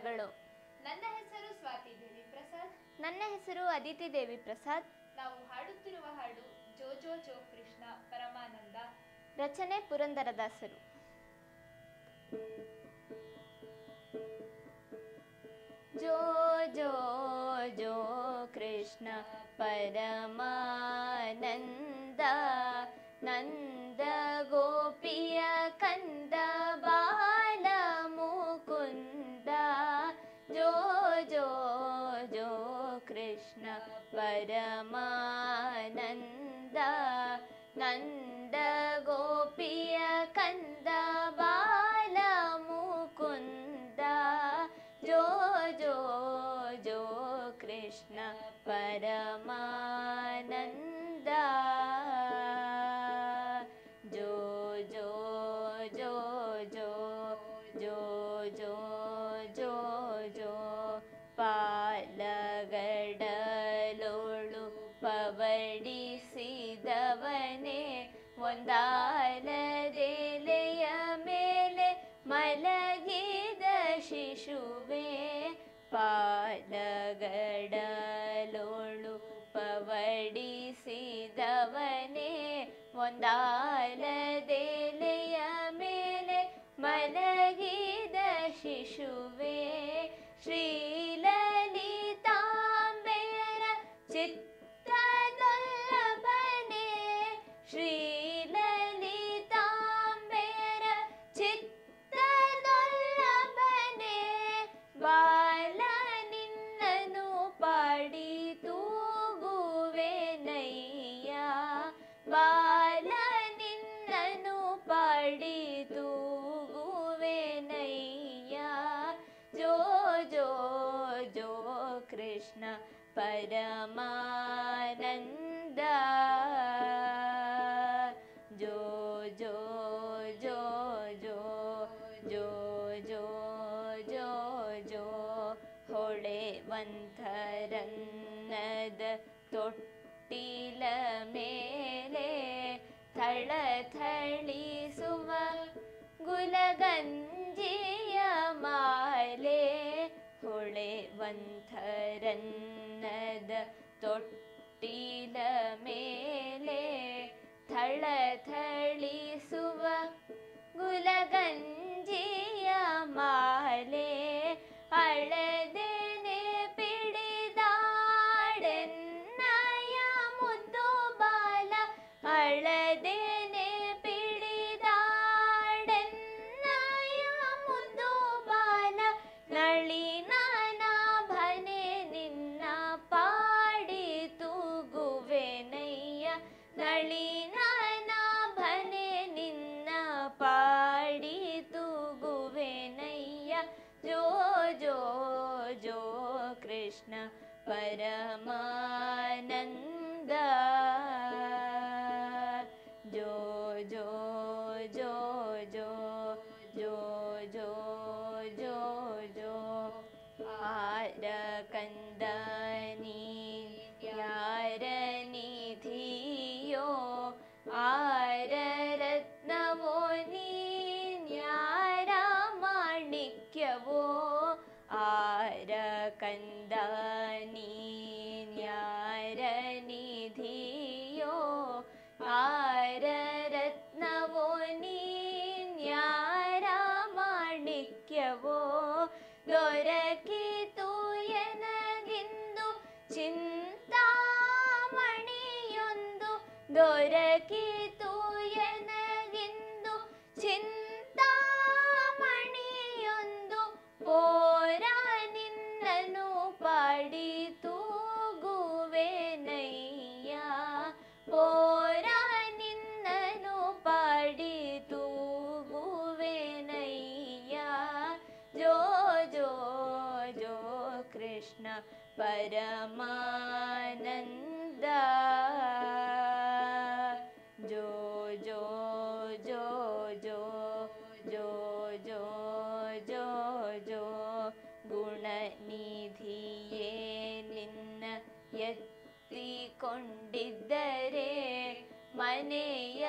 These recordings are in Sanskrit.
ನಮಸ್ಕಾರಗಳು ನನ್ನ ಹೆಸರು ಸ್ವಾತಿ ದೇವಿ ಪ್ರಸಾದ್. ನನ್ನ ಹೆಸರು ಅದಿತಿ ದೇವಿ ಪ್ರಸಾದ್. ನಾವು ಹಾಡುತ್ತಿರುವ ಹಾಡು ಜೋ ಜೋ ಜೋ ಕೃಷ್ಣ ಪರಮಾನಂದ. ರಚನೆ ಪುರಂದರದಾಸರು. ಜೋ ಜೋ ಜೋ ಕೃಷ್ಣ ಪರಮಾನಂದ. ನಂದ नन्द गोपीय कन्द बालमुकुन्द जो जो जो कृष्ण परमा ಒಂದಾಲದೆಲೆಯ ಮೇಲೆ ಮಲಗಿದ ಶಿಶುವೆ ಪಾಲಗಡಲೋಳು ಪವಡಿಸಿದವನೇ ಒಂದಾಲದೆಲೆಯ ಮೇಲೆ ಮಲಗಿದ ಶಿಶುವೆ ಶ್ರೀಲಲಿತಾಂಬೆಯರ ो जो जो कृष्ण परमा ಗುಲಗಂಜಿಯ ಮಾಲೆ ಹೊಳೆವಂಥರನ್ನದ ತೊಟ್ಟಿಲ ಮೇಲೆ ಥಳಥಳಿಸುವ परमा ಕೃಷ್ಣ ಪರಮಾನಂದ ಜೋ ಜೋ ಜೋ ಜೋ ಜೋ ಜೋ ಜೋ ಜೋ ಗುಣನಿಧಿಯೇ ನಿನ್ನ ಎತ್ತಿಕೊಂಡಿದ್ದರೆ ಮನೆಯ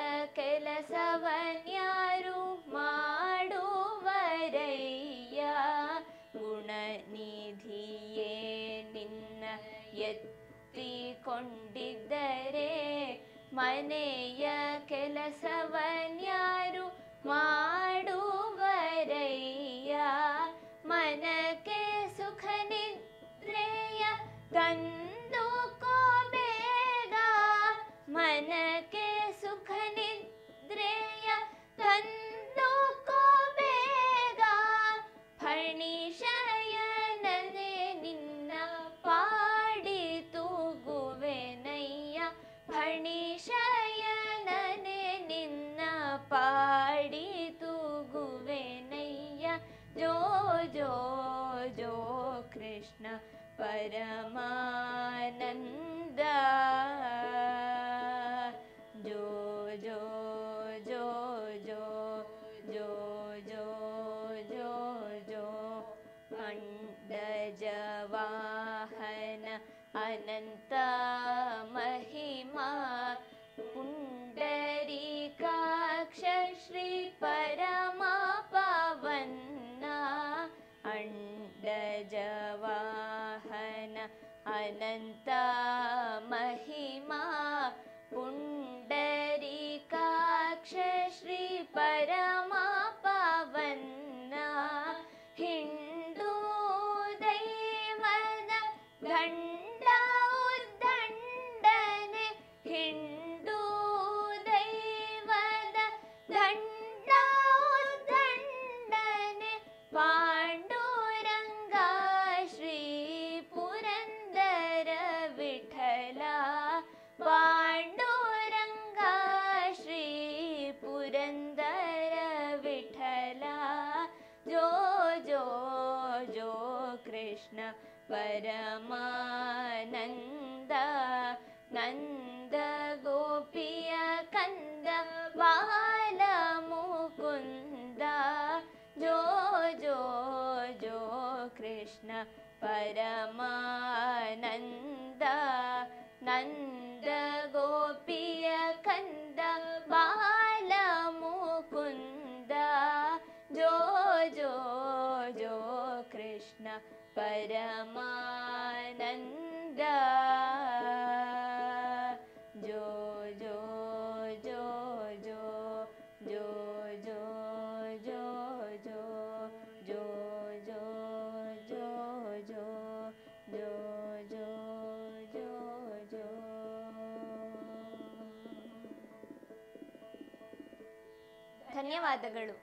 Yeah. कृष्ण परमानन्द। जो जो जो जो जो जो जो पण्ड जवाहन अनन्त महिमा। पुण्डरीकाक्ष श्रीप जवाहन अनन्ता महिमा पुण्डरिकाक्षश्रीप कृष्ण परमानन्द नन्द गोपीय कन्द बाल मुकुन्द जो जो जो कृष्ण परमानन्द नन्द गोपीय कन्द बाल ಕೃಷ್ಣ ಪರಮಾನಂದ ಜೋ ಜೋ ಜೋ ಜೋ ಜೋ ಜೋ ಜೋ ಜೋ ಜೋ ಜೋ ಜೋ ಜೋ ಧನ್ಯವಾದಗಳು